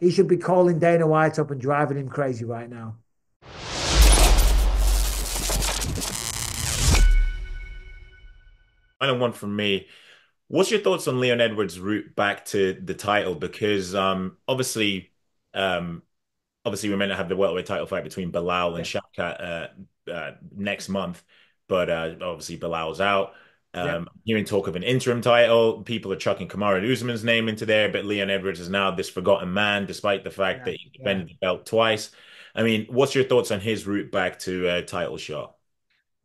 he should be calling Dana White up and driving him crazy right now. Final one from me. What's your thoughts on Leon Edwards' route back to the title? Because um, obviously, um, obviously we're meant to have the welterweight title fight between Belal and Shavkat uh, uh, next month, but uh, obviously Belal's out. Um, yeah. Hearing talk of an interim title, people are chucking Kamaru Usman's name into there, but Leon Edwards is now this forgotten man, despite the fact yeah, that he defended yeah. the belt twice. I mean, what's your thoughts on his route back to a title shot?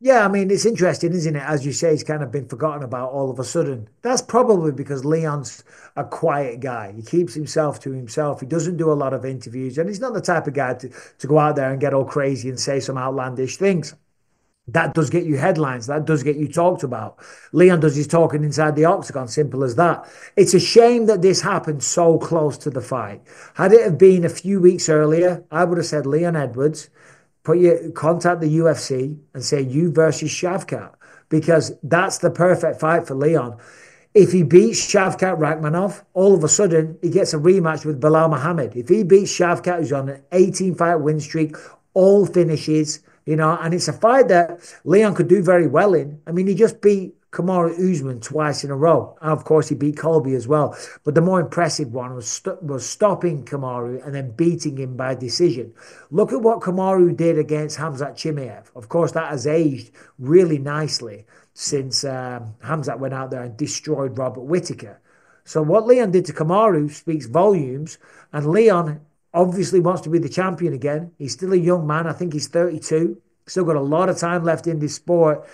Yeah, I mean, it's interesting, isn't it? As you say, he's kind of been forgotten about all of a sudden. That's probably because Leon's a quiet guy. He keeps himself to himself. He doesn't do a lot of interviews, and he's not the type of guy to, to go out there and get all crazy and say some outlandish things. That does get you headlines. That does get you talked about. Leon does his talking inside the octagon. Simple as that. It's a shame that this happened so close to the fight. Had it have been a few weeks earlier, I would have said Leon Edwards put your contact the UFC and say you versus Shavkat because that's the perfect fight for Leon. If he beats Shavkat Rakhmonov, all of a sudden he gets a rematch with Belal Muhammad. If he beats Shavkat, who's on an 18 fight win streak, all finishes, you know, and it's a fight that Leon could do very well in. I mean, he just beat Kamaru Usman twice in a row. And of course, he beat Colby as well. But the more impressive one was, st- was stopping Kamaru and then beating him by decision. Look at what Kamaru did against Hamzat Chimaev. Of course, that has aged really nicely since um, Hamzat went out there and destroyed Robert Whitaker. So what Leon did to Kamaru speaks volumes. And Leon obviously wants to be the champion again. He's still a young man. I think he's 32. Still got a lot of time left in this sport.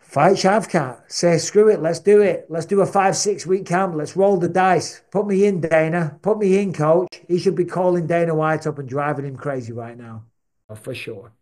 Fight Shavkat. Say, screw it, let's do it. Let's do a five, six week camp. Let's roll the dice. Put me in, Dana. Put me in, coach. He should be calling Dana White up and driving him crazy right now. Oh, for sure.